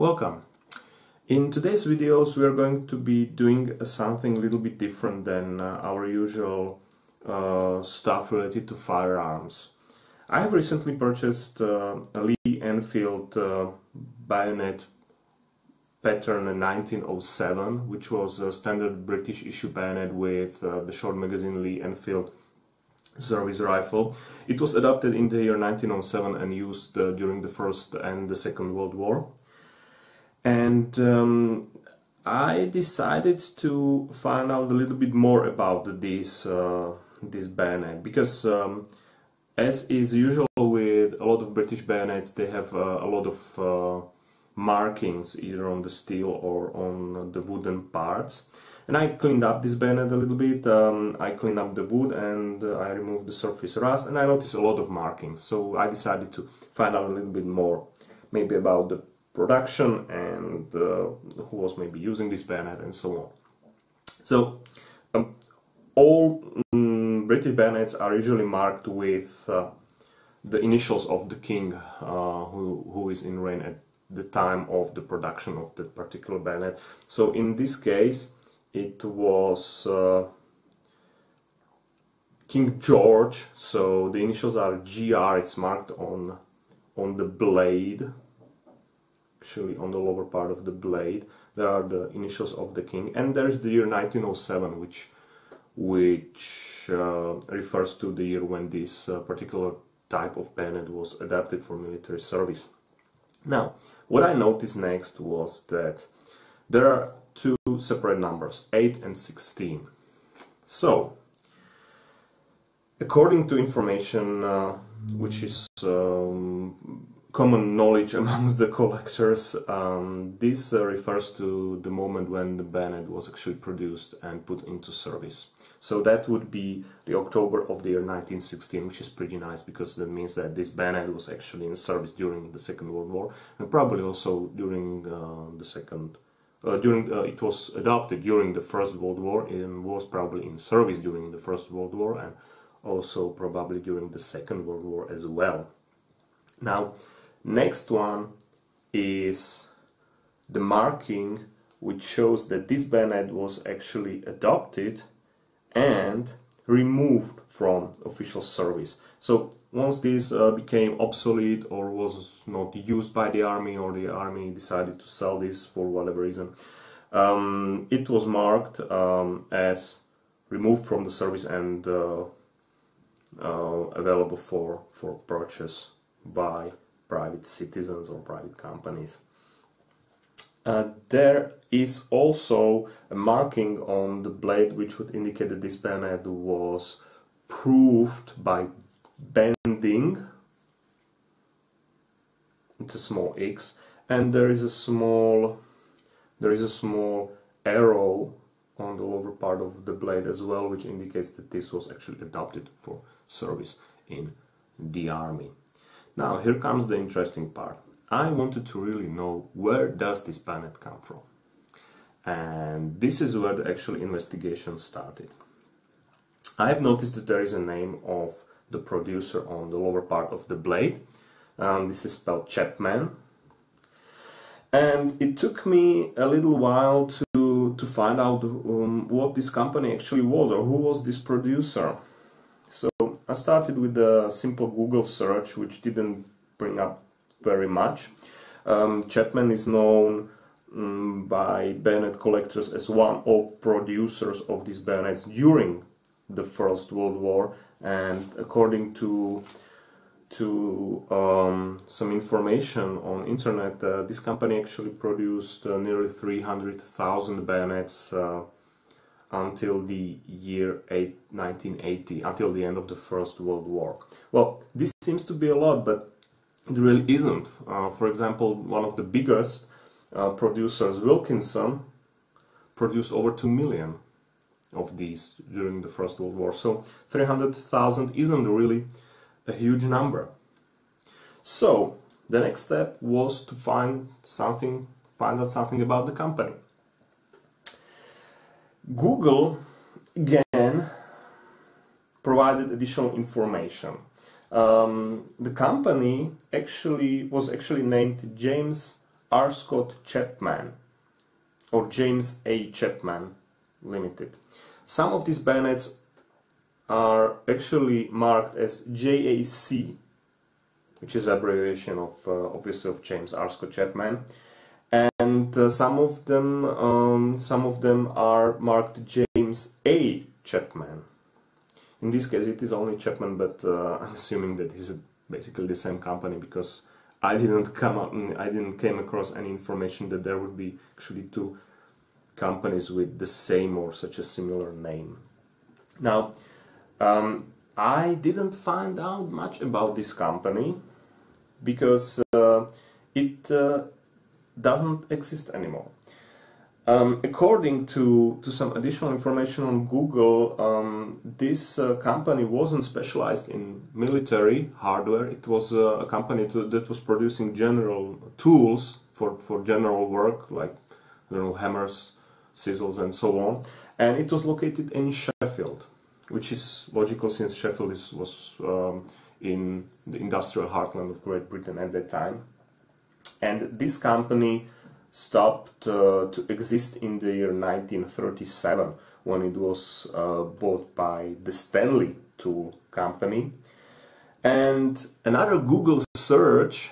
Welcome. In today's videos we are going to be doing something a little bit different than uh, our usual uh, stuff related to firearms. I have recently purchased uh, a Lee Enfield uh, bayonet pattern 1907 which was a standard British issue bayonet with uh, the short magazine Lee Enfield service rifle. It was adopted in the year 1907 and used uh, during the First and the Second World War. And um, I decided to find out a little bit more about this uh, this bayonet because um, as is usual with a lot of British bayonets they have uh, a lot of uh, markings either on the steel or on the wooden parts. And I cleaned up this bayonet a little bit um, I cleaned up the wood and uh, I removed the surface rust and I noticed a lot of markings. So I decided to find out a little bit more maybe about the production and uh, who was maybe using this bayonet and so on. So um, all um, British bayonets are usually marked with uh, the initials of the king uh, who, who is in reign at the time of the production of that particular bayonet. So in this case it was uh, King George, so the initials are GR, it's marked on on the blade actually on the lower part of the blade. There are the initials of the king. And there's the year 1907 which which uh, refers to the year when this uh, particular type of bayonet was adapted for military service. Now what I noticed next was that there are two separate numbers 8 and 16 so according to information uh, which is um, common knowledge amongst the collectors. Um, this uh, refers to the moment when the bayonet was actually produced and put into service. So that would be the October of the year 1916, which is pretty nice because that means that this bayonet was actually in service during the Second World War and probably also during uh, the Second. Uh, during uh, it was adopted during the First World War and was probably in service during the First World War and also probably during the Second World War as well. Now, Next one is the marking which shows that this bayonet was actually adopted and removed from official service. So once this uh, became obsolete or was not used by the army or the army decided to sell this for whatever reason, um, it was marked um, as removed from the service and uh, uh, available for, for purchase by private citizens or private companies. Uh, there is also a marking on the blade which would indicate that this bayonet was proved by bending. It's a small X, and there is a small there is a small arrow on the lower part of the blade as well, which indicates that this was actually adopted for service in the army. Now here comes the interesting part. I wanted to really know where does this bayonet come from? And this is where the actual investigation started. I have noticed that there is a name of the producer on the lower part of the blade. Um, this is spelled Chapman. And it took me a little while to, to find out um, what this company actually was or who was this producer. I started with a simple Google search which didn't bring up very much. Um, Chapman is known um, by bayonet collectors as one of producers of these bayonets during the First World War and according to to um, some information on internet, uh, this company actually produced uh, nearly 300,000 bayonets uh, until the year 8, 1980, until the end of the First World War. Well, this seems to be a lot, but it really isn't. Uh, for example, one of the biggest uh, producers, Wilkinson, produced over 2 million of these during the First World War. So 300,000 isn't really a huge number. So the next step was to find something, find out something about the company. Google again provided additional information. Um, the company actually was actually named James R. Scott Chapman or James A. Chapman Limited. Some of these bayonets are actually marked as JAC, which is abbreviation of uh, obviously of James R. Scott Chapman, and uh, some of them um, some of them are marked James A. Chapman. In this case, it is only Chapman, but uh, I'm assuming that is basically the same company because I didn't come up, I didn't came across any information that there would be actually two companies with the same or such a similar name. Now, um, I didn't find out much about this company because uh, it uh, doesn't exist anymore. Um, according to, to some additional information on Google, um, this uh, company wasn't specialized in military hardware. It was uh, a company to, that was producing general tools for, for general work, like you know, hammers, chisels, and so on. And it was located in Sheffield, which is logical since Sheffield is, was um, in the industrial heartland of Great Britain at that time. And this company stopped uh, to exist in the year 1937 when it was uh, bought by the Stanley Tool Company. And another Google search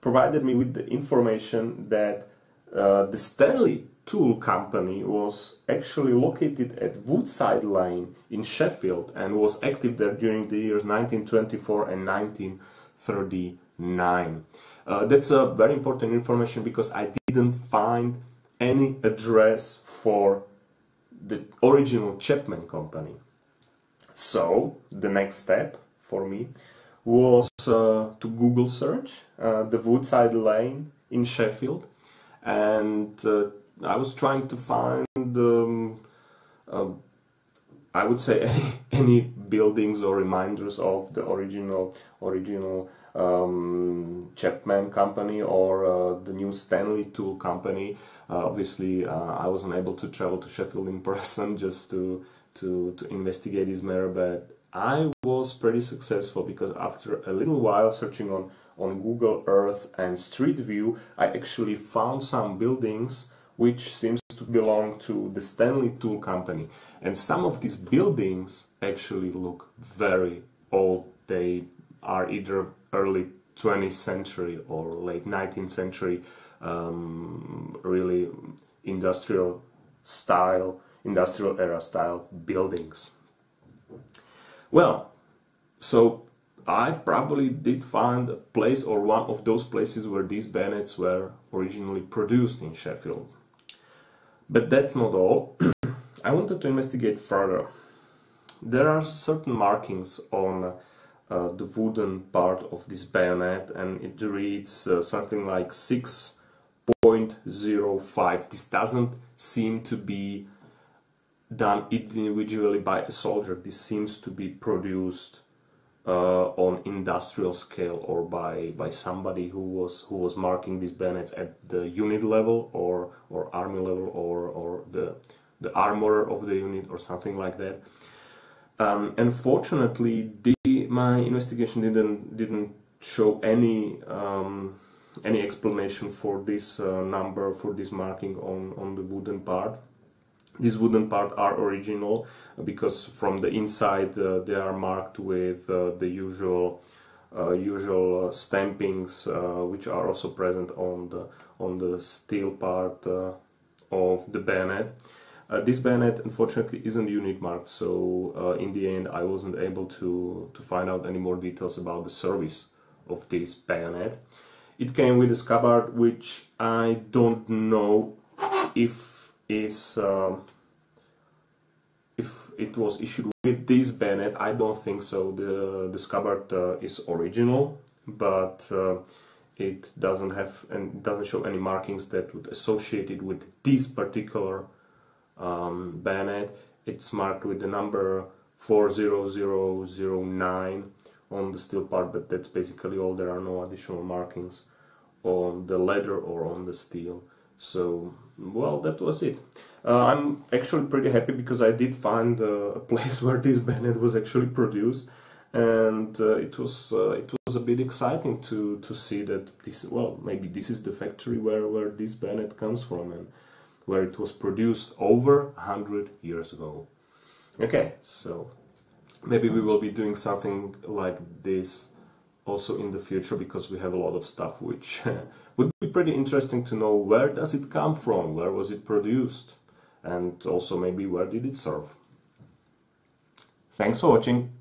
provided me with the information that uh, the Stanley Tool Company was actually located at Woodside Lane in Sheffield and was active there during the years 1924 and 1939. Uh, that's a very important information because I didn't find any address for the original Chapman company. So the next step for me was uh, to Google search uh, the Woodside Lane in Sheffield, and uh, I was trying to find, um, I would say, any, any buildings or reminders of the original original um, Chapman company or uh, the new Stanley Tool company. Uh, obviously, uh, I wasn't able to travel to Sheffield in person just to to, to investigate this matter, but I was pretty successful because after a little while searching on, on Google Earth and Street View, I actually found some buildings which seems to belong to the Stanley Tool Company. And some of these buildings actually look very old. They are either early 20th century or late 19th century um, really industrial style industrial era style buildings well so I probably did find a place or one of those places where these bayonets were originally produced in Sheffield but that's not all. I wanted to investigate further. There are certain markings on uh, the wooden part of this bayonet and it reads uh, something like 6.05 this doesn't seem to be done individually by a soldier. This seems to be produced uh, on industrial scale or by by somebody who was who was marking these bayonets at the unit level or or army level or or the the armorer of the unit or something like that um, unfortunately, the, my investigation didn't didn't show any um, any explanation for this uh, number for this marking on on the wooden part. These wooden part are original because from the inside uh, they are marked with uh, the usual uh, usual uh, stampings uh, which are also present on the on the steel part of the bayonet. Uh, this bayonet unfortunately isn't unit marked, so uh, in the end I wasn't able to, to find out any more details about the service of this bayonet. It came with a scabbard which I don't know if is uh, if it was issued with this bayonet. I don't think so. The the scabbard uh, is original, but uh, it doesn't have and doesn't show any markings that would associate it with this particular um, bayonet. It's marked with the number 40009 on the steel part, but that's basically all. There are no additional markings on the leather or on the steel. So, well, that was it. Uh, I'm actually pretty happy because I did find a place where this bayonet was actually produced. and uh, it was uh, it was a bit exciting to to see that this well maybe this is the factory where where this bayonet comes from and where it was produced over 100 years ago. Okay, so maybe we will be doing something like this also in the future because we have a lot of stuff which would be pretty interesting to know where does it come from, where was it produced, and also maybe where did it serve. Thanks for watching.